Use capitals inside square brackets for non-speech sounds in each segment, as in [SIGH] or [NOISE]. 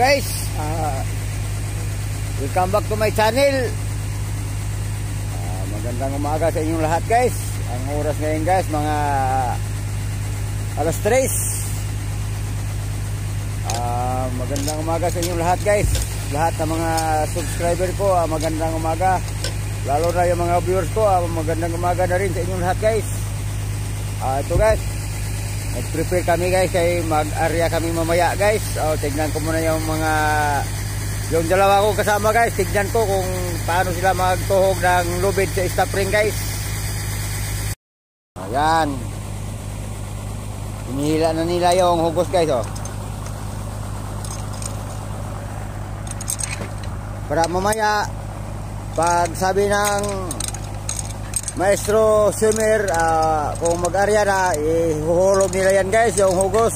guys, uh, welcome back to my channel. Uh, magandang umaga sa inyong lahat guys. Ang oras ngayon guys, mga alas 3. Uh, magandang umaga sa inyong lahat guys. Lahat ng mga subscriber ko, uh, magandang umaga. Lalo na yung mga viewers ko, uh, magandang umaga na rin sa inyong lahat guys. Uh, ito guys, Nag-prepare kami guys kay mag-area kami mamaya guys. O, tignan ko muna yung mga yung dalawa ko kasama guys. Tignan ko kung paano sila magtuhog ng lubid sa stop ring guys. Ayan. Inihila na nila yung hugos guys oh. Para mamaya pag sabi ng Maestro Sumer, uh, kung mag-arya na, ihuhulog nila yan guys, yung hugos.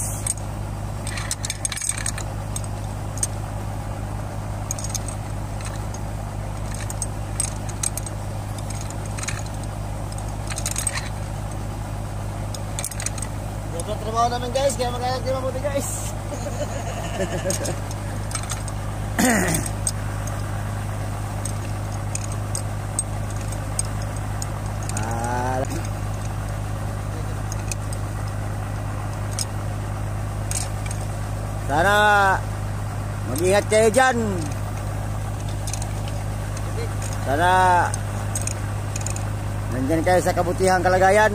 Trabaho namin guys, kaya mabuti guys. [LAUGHS] mag-ingat kayo dyan. Sana nandyan kayo sa kabutihang kalagayan. [LAUGHS]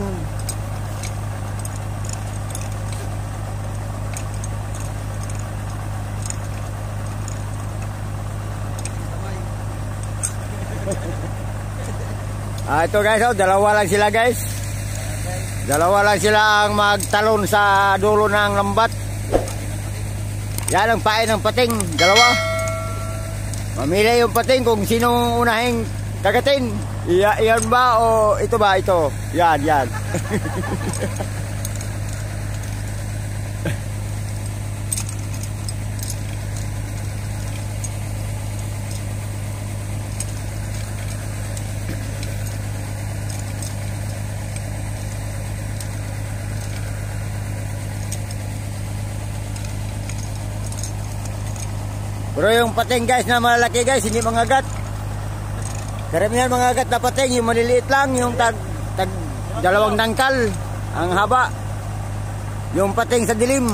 ah, ito guys, oh, dalawa lang sila guys. Dalawa lang sila ang magtalon sa dulo ng lambat. Yan ang pain ng pating, dalawa. Mamili yung pating kung sino unahing kagatin. Iya, iyan ba o ito ba ito? Yan, yan. [LAUGHS] Pero yung pating guys na malaki guys, hindi mga gat. Karamihan mga na pating, yung maliliit lang, yung tag, tag dalawang dangkal, ang haba. Yung pating sa dilim.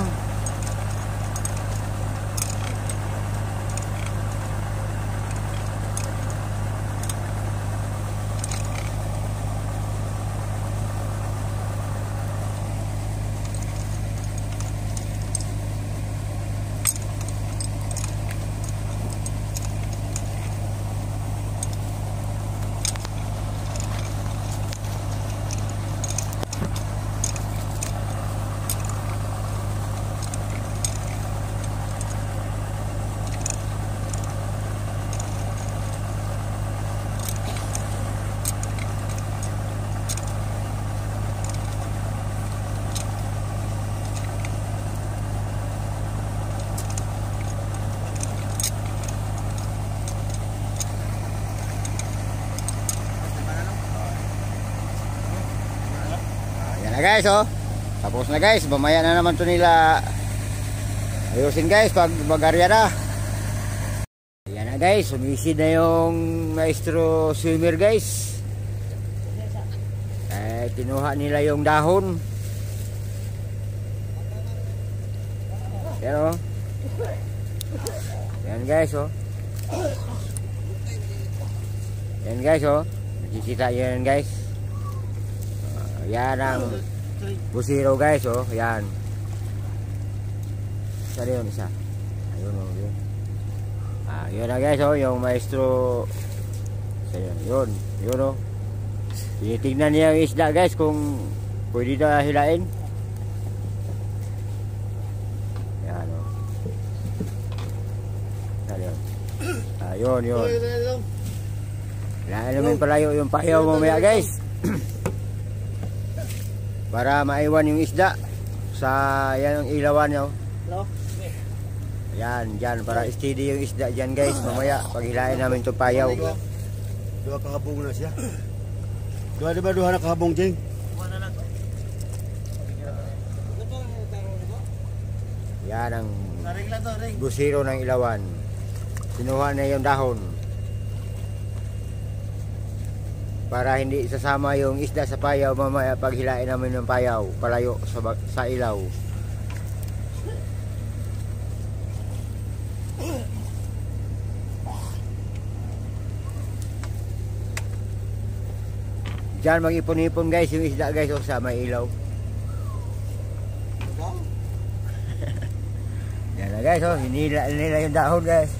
na guys oh. Tapos na guys, mamaya na naman to nila ayusin guys pag bagarya na. Yan na guys, sumisid na yung maestro swimmer guys. Eh, kinuha nila yung dahon. Yan oh. Yan guys oh. Yan guys oh. Nakikita yan guys. Yan ang busiro guys oh. Yan. Isa yun isa. Ayun oh. Yun. Ah, yun na guys oh. Yung maestro. Isa yun. Yun. Yun oh. Tinitignan niya yung isda guys kung pwede na hilain. Yan oh. Yan yun. Ah, yun yun. Hilain namin palayo yung payaw mamaya guys. Para maiwan yung isda sa yan yung ilawan nyo yan dyan para steady yung isda dyan guys mamaya pag hilain namin ito payaw Dua kahabong na siya. Dua di ba duha na kahabong jing? yan ang to, busiro ng ilawan. Sinuha na yung dahon. Para hindi sasama yung isda sa payaw mamaya pag hilain namin ng payaw palayo sa, sa ilaw. Diyan mag-ipon-ipon guys yung isda guys oh, sa may ilaw. [LAUGHS] Yan na guys, oh, hinila nila yung dahon guys.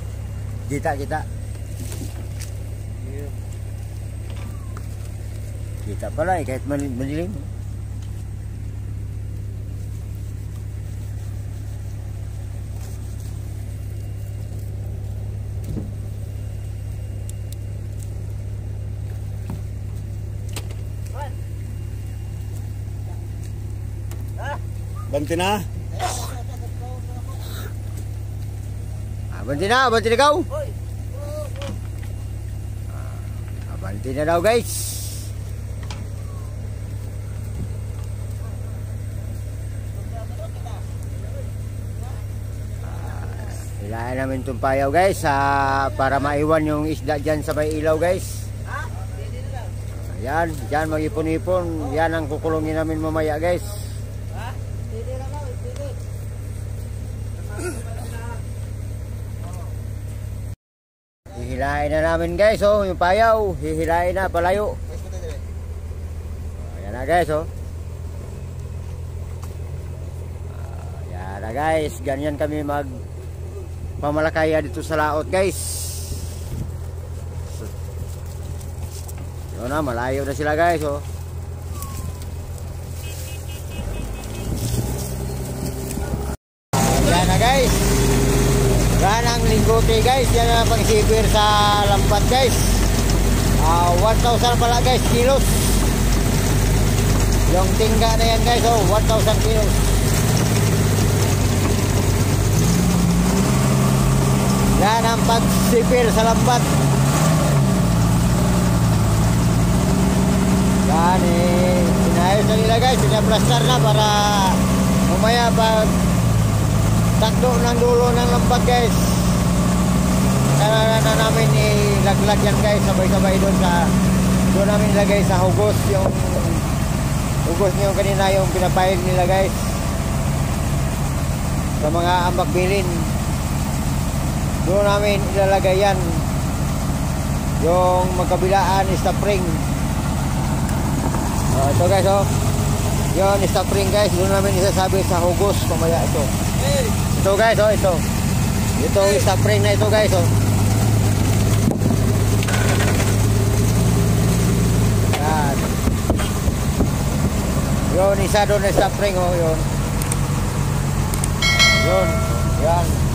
Kita, kita. Kita pala eh, kahit madilim. Banti na. Ah, banti na, banti na ikaw. Ah, banti na daw guys. Hilahin namin itong payaw guys ah, para maiwan yung isda dyan sa may ilaw guys. Ayan, dyan mag-ipon-ipon. Yan ang kukulungin namin mamaya guys. Hihilain na namin guys oh, yung payaw. Hihilain na palayo. Ayan na guys oh. Ayan na guys, ganyan kami mag pamalakaya dito sa laot guys. Yun na, malayo na sila guys oh. Ayan na guys. Yan ang linggote guys. Yan ang pangsipir sa lambat guys. Ah, 1,000 pala guys, kilos. Yung tingga na yan guys, oh, 1,000 kilos. Yan ang pagsipir sa lambat. Yan eh, inayos na nila guys, pinaplastar na para mamaya pag takdo ng dulo ng lambat guys. Kailangan na namin ilaglag yan guys. Sabay-sabay doon sa doon namin ilagay sa hugos yung hugos niyo kanina yung pinapahid nila guys. Sa mga ambak bilin doon namin ilalagay yan yung magkabilaan is spring oh, ito guys oh yun is spring guys doon namin isasabi sa hugos pamaya ito ito guys, oh, ito. Ito yung spring na ito guys, oh. Yan. Yun, isa doon na spring, oh, yun. Yun, yan.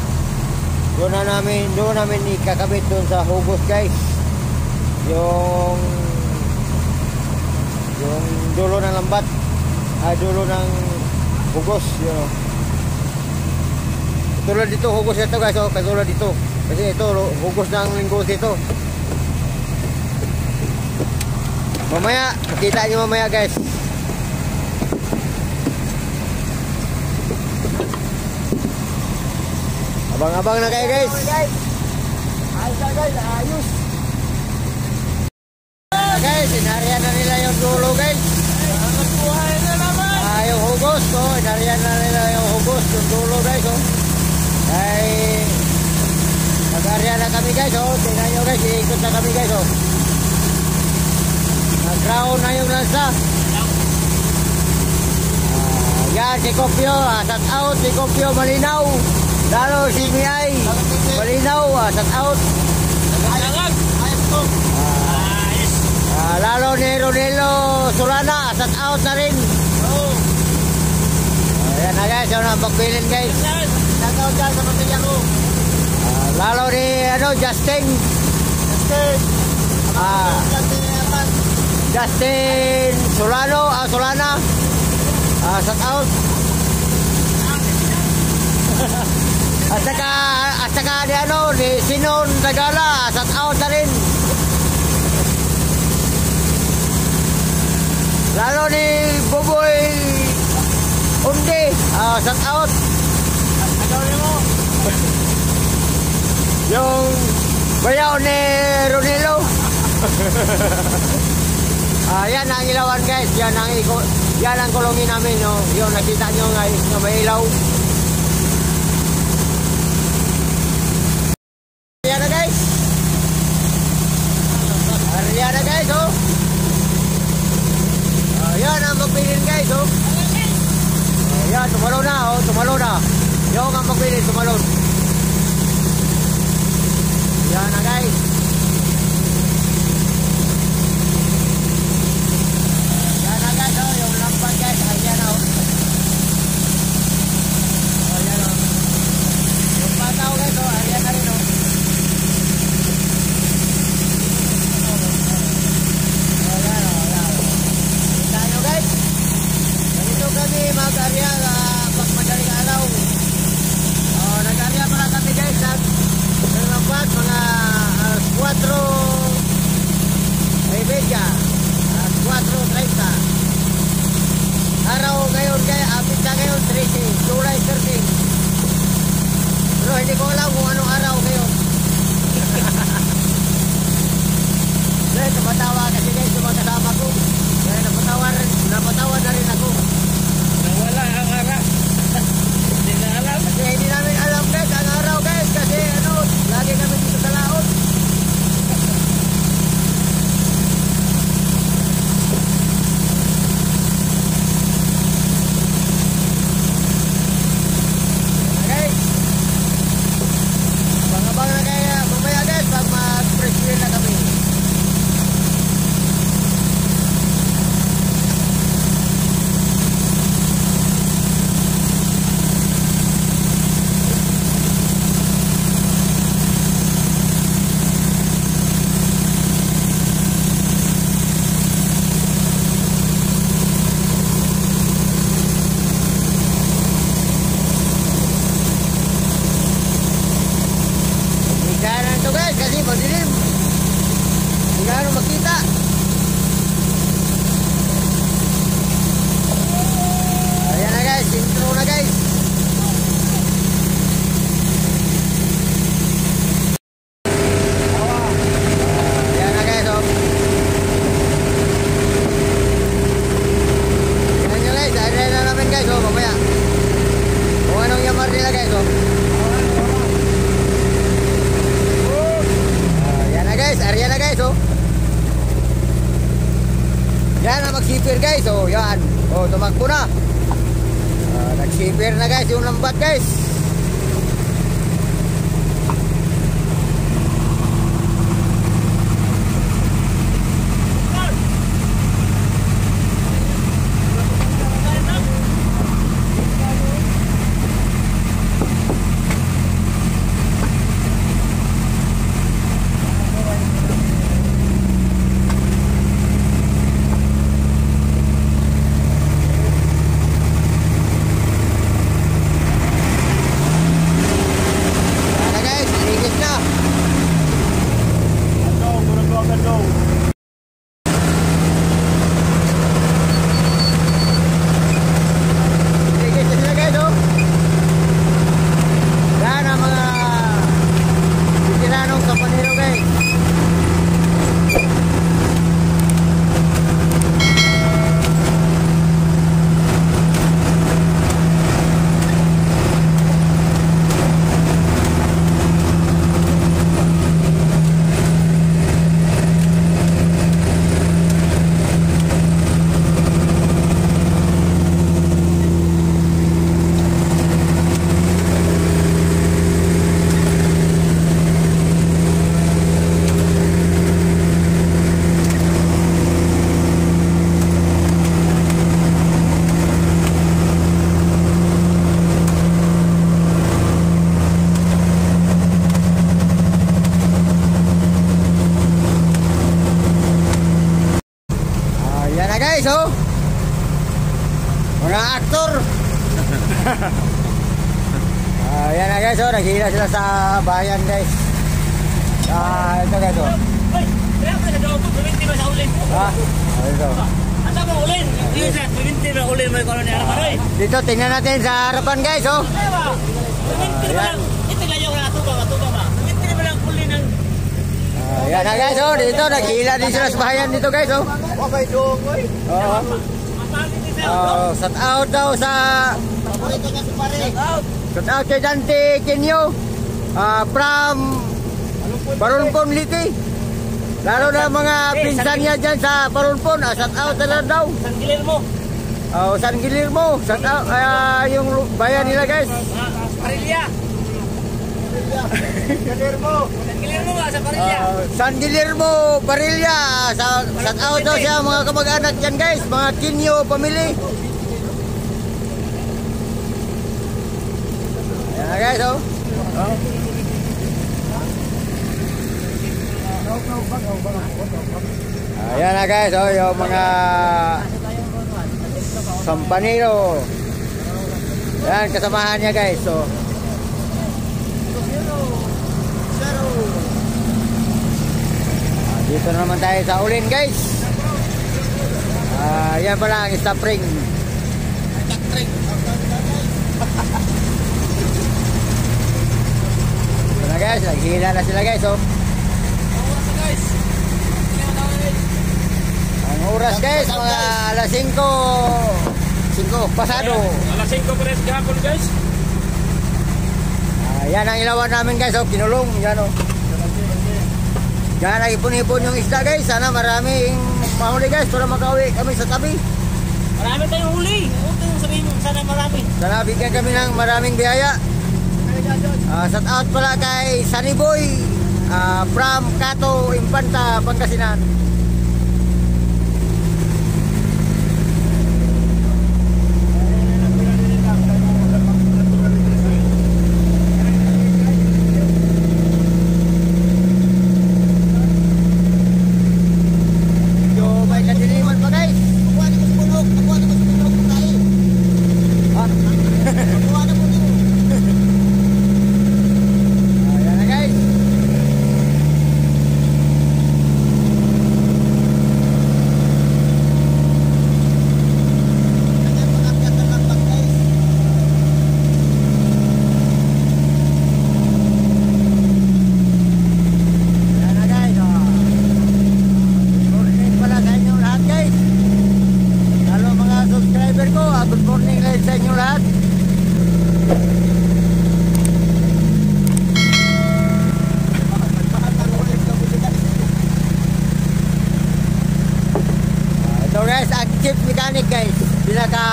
Doon na namin, doon namin ikakabit doon sa hugos guys. Yung yung dulo ng lambat. Ah, dulo ng hugos, yun, oh. Tulad dito, hugos ito guys, oh, katulad dito. Kasi ito, hugos ng linggos ito. Mamaya, makita nyo mamaya guys. Abang-abang na kayo guys. Ayos guys, ayos. Ah, guys, inarihan na nila yung dulo guys. Nagbuhay na naman. Ah, yung hugos, oh, inarihan na nila yung hugos, yung dulo guys, oh. Ay, nag-area na kami guys, oh. Tingnan nyo guys, iikot na kami guys, oh. Nag-ground na yung lansa. Ah, yan, si Kopyo, ah, shout out, si Kopyo, malinaw. Lalo si Miay, malinaw, ah, shout out. Ayos to. Ayos. Ah, lalo ni Ronelo Solana, shout out na rin. Oh. Ayan na guys, yun ang pagpilin guys. Yan. Nagaw dyan sa pamilya ko. Ah, lalo ni ano, Justin. Justin. Ah. Justin Solano, ah, Solana. Ah, shout out. [LAUGHS] At saka, at saka di ano, di Sinon Tagala, shout out na rin. Lalo ni Buboy Undi, uh, ah, shout out. Yung bayaw ni Ronilo. [LAUGHS] Ah, uh, yan ang ilawan guys, yan ang yan ang kulungin namin, no. Yung nakita nyo guys, na may ilaw. Wala guys oh. Ah, Ayan ang magpilin guys oh. Ayan tumalo na oh. Tumalo na. Yung ang magpilin tumalo. Ayan na guys. sa bayan guys. Ah, ito guys. Oh. Ay, kaya ka daw ko preventive sa ulin. Ah, ito. Asa ba ulin? Dito sa preventive na ulin may kolonya na karoy. Dito tingnan natin sa harapan guys, oh. Preventive lang. Ito ah, layo na atubang atubang ba. Preventive lang ulin ng Ayan guys, oh, dito nagila din sila sa bayan dito guys, oh. Oh, may Oh, shout out daw sa Shout out kay Dante Kinyo. Ah, from Parunpon Liti. Lalo na mga pinsan niya dyan sa Parunpon, ah, shout out na lang daw. San Guillermo. Oh, San Guillermo, shout out ah, yung bayan nila guys. Parilla. Galermo. San Guillermo nga sa Parilla. Ah, San Guillermo Barilla. Sa shout out daw siya mga kamag-anak dyan guys, mga Kenyo family. Ayan guys, oh. Oh. Ayan na guys, oh, yung mga sampanero. Yan, kasamahan niya guys, so. Ah, dito na naman tayo sa ulin guys. Ah, yan pala ang stop ring. Ito na guys, naghihila na sila guys, oh. Ang oras guys, mga alas 5. 5 pasado. Alas 5 pa rin gahapon guys. Ah, yan ang ilawan namin guys, oh, kinulong, yan oh. Yan ipon-ipon yung isda guys, sana maraming mahuli guys para makauwi kami sa tabi. Marami tayong huli. Ito yung sabihin mo, sana marami. Sana bigyan kami ng maraming biyaya. Ah, shout out pala kay Sunny Boy ah, from Cato, Infanta, Pangasinan. Medyo may kadiliman pa guys. Kuha na mo si Bulok. Kuha na mo si Bulok. Tayo. Ah. Kuha na mo ni. Ayan na guys. Kaya pangakit na lang bang guys. Ayan na guys. Oh. Good morning pala sa inyong lahat guys. Lalo mga subscriber ko. ah, Good morning guys sa inyong lahat. Ah, Ito guys, ang chief mechanic guys. Pinaka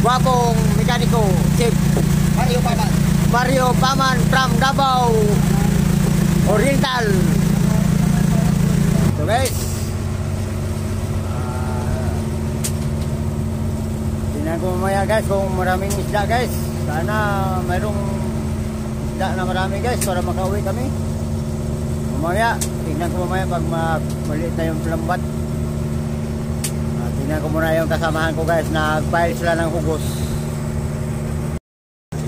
gwapong mekaniko, chief Mario Paman. Mario Paman from Davao Oriental. Ito guys. Ah, Tingnan ko mamaya guys kung maraming isda guys. Sana mayroong isda na marami guys para makauwi kami. Mamaya, tingnan ko mamaya pag ma maliit na yung lambat. Ah, tingnan ko muna yung kasamahan ko guys. Nag-file sila ng hugos.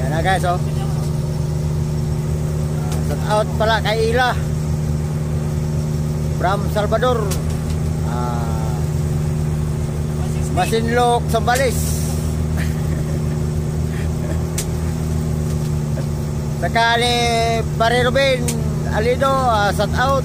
Yan na guys oh. Shout out pala kay Ila from Salvador. Ah, Masinlok, Sambales. Sakali Pare Ruben Alido, ah, shout out.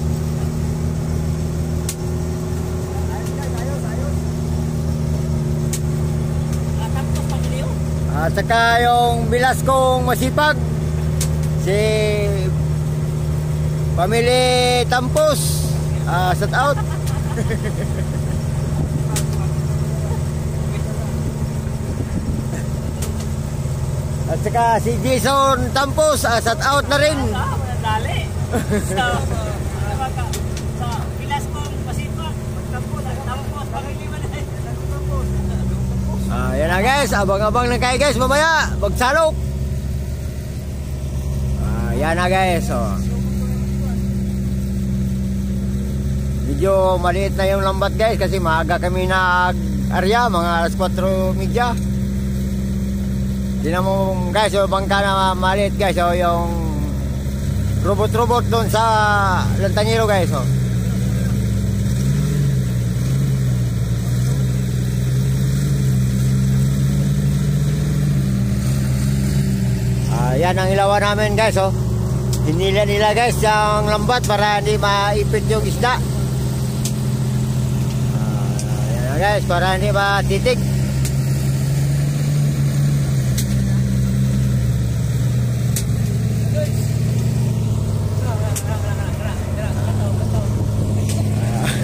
At saka yung bilas masipag si Pamili Tampos. Ah, shout out. [LAUGHS] At saka si Jason Tampos, ah, shout out na rin. [LAUGHS] Ah, manandali. Sa, sa, Pilas kong pasipa. Tapos, tapos, pamilyo man eh. [LAUGHS] Ah, yan na guys, abang-abang na kayo guys mamaya, magsalok. Ah, yan na guys, oh. Medyo maliit na yung lambat guys kasi maaga kami nag-arya, mga alas 4.30. Tingnan mo guys, yung bangka na maliit guys, oh, yung robot-robot doon sa Lantanyero guys, oh. Ah, yan ang ilawan namin guys, oh. Hinila nila guys yung lambat para hindi maipit yung isda. Ah, ayan guys, para hindi matitig.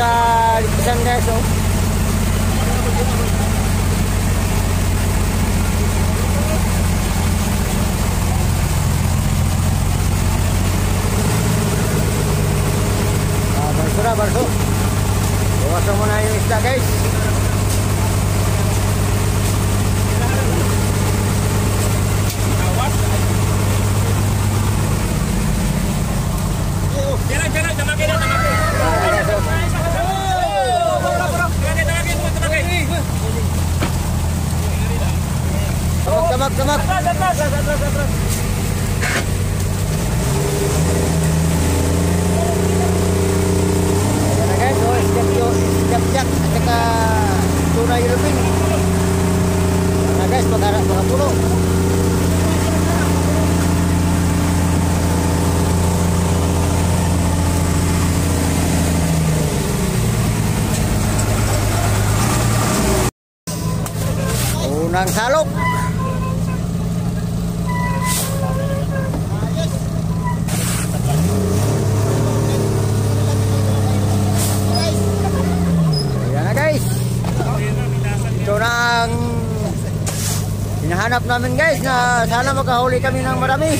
está na sana makahuli kami ng marami.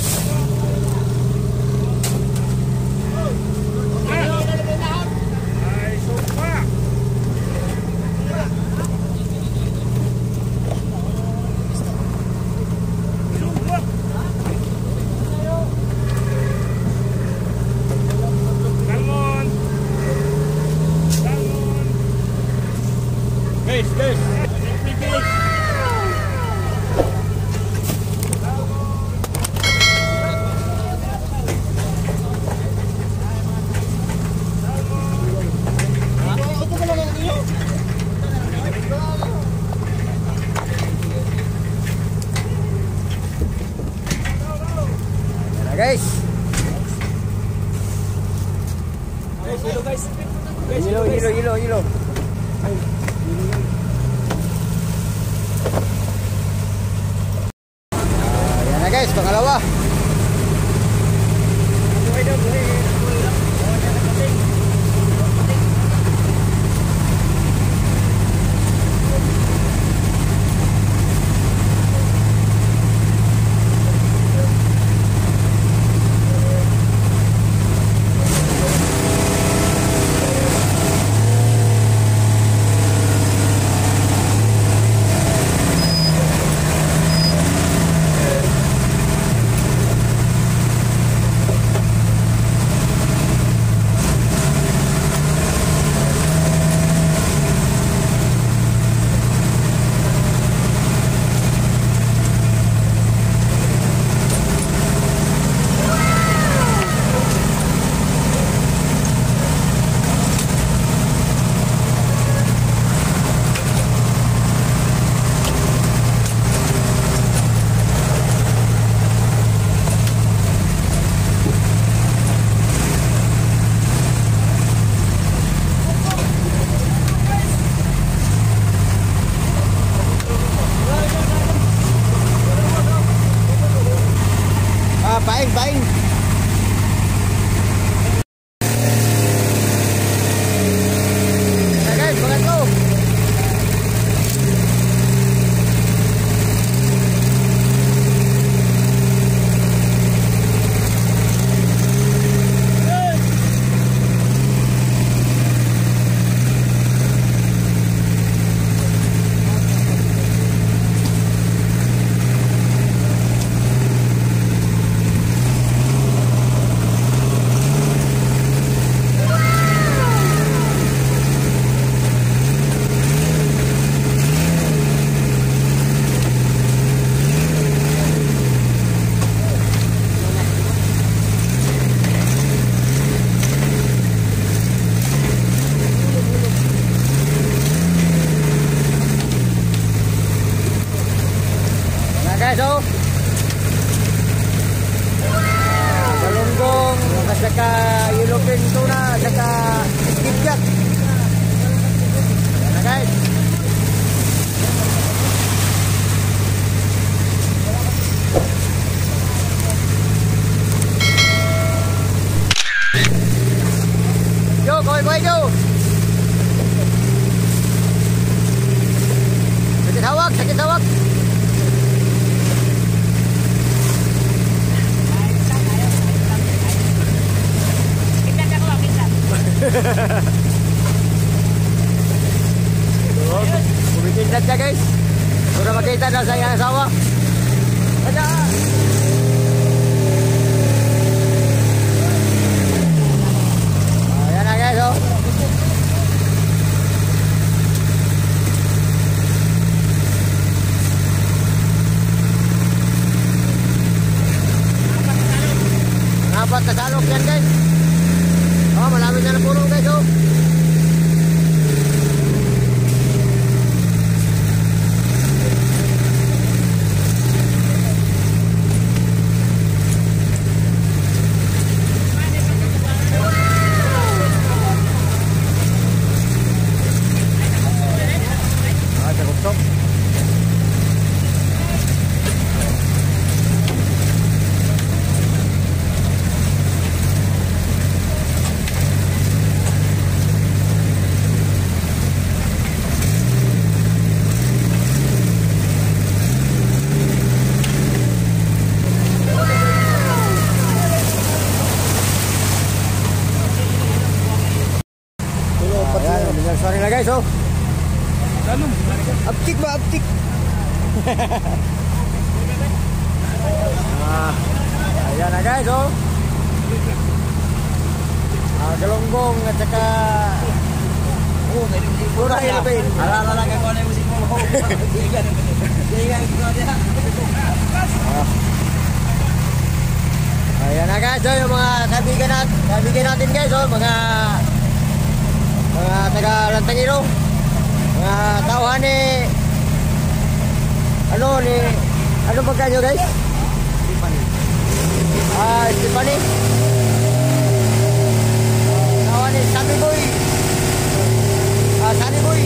Yan. Guys oh. Ah, galonggong at saka Oh, pura ilapin. Alala lang ako na musik mo. Igan. Igan ko dia. Ayan na guys, oh, yung mga kaibigan natin, kaibigan natin guys, oh, mga mga taga Lantangiro. Mga tauhan ni ano ni ano nyo guys? Ah, Stephanie. Tauhan ni Sabi Boy. Ah, Sunny Boy.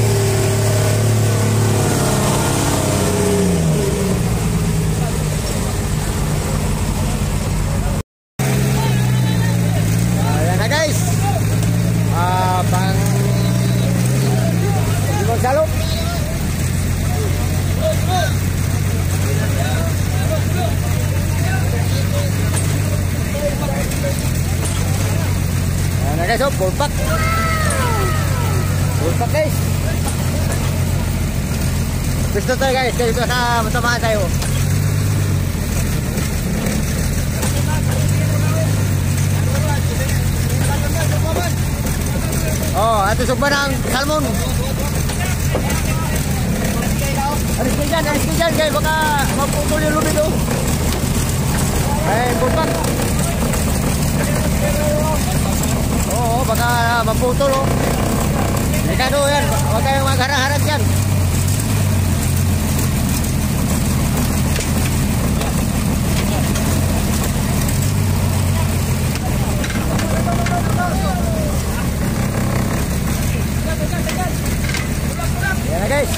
Guys, oh, full pack. Full pack guys. Gusto tayo guys, dito sa matamaan tayo. Oh, ato sugba ng salmon. Alis ka dyan, alis ka dyan, kaya baka maputol yung lumid oh. Ay, bumpak. Oo, baka maputol oh. Delikado yan, huwag kayong magharap-harap yan. Yan na guys.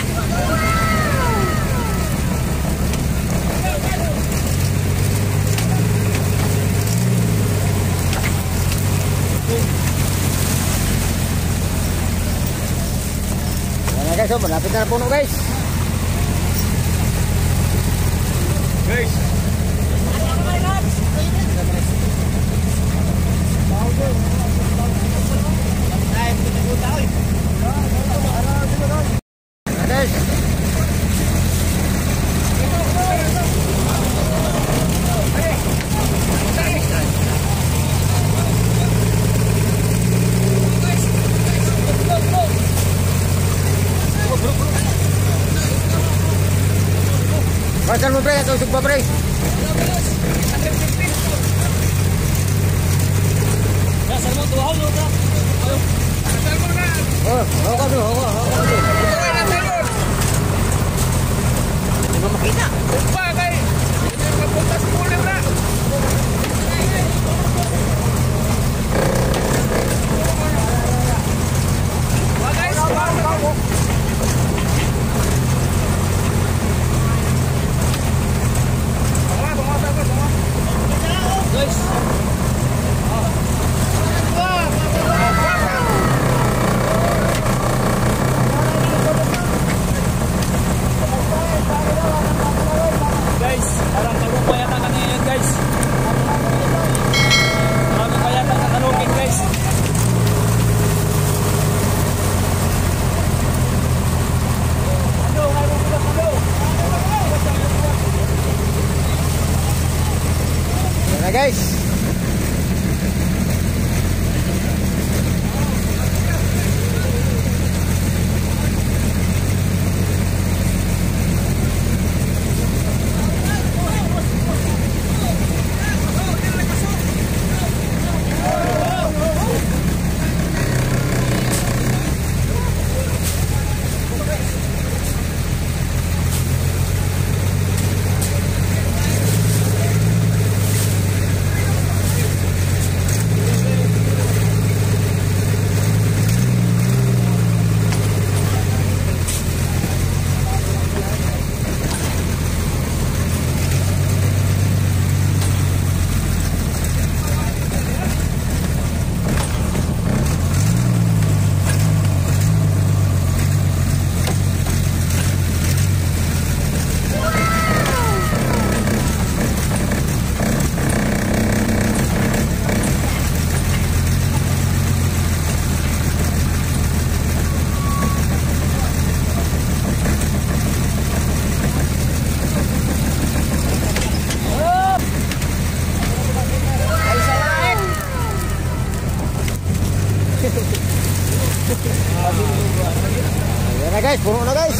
Yan na guys, oh, malapit na na puno guys Yan guys. Pasal mo pre, ito Ya na guys, na guys.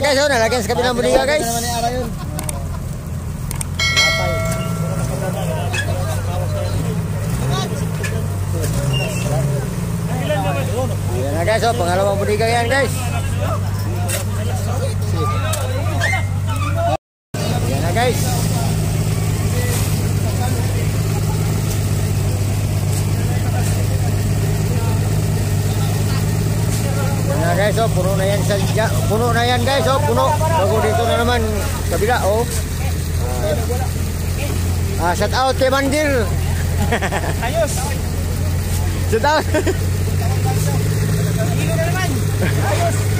Guys, oh, nalagyan sa guys. Guys, oh, guys. Yan na guys. Yan na guys, oh, puno na yan sa puno na yan guys, oh, puno. Bago dito na naman kabila, oh. Ah, shout out kay Mandir. Ayos! Shout out. Ayos!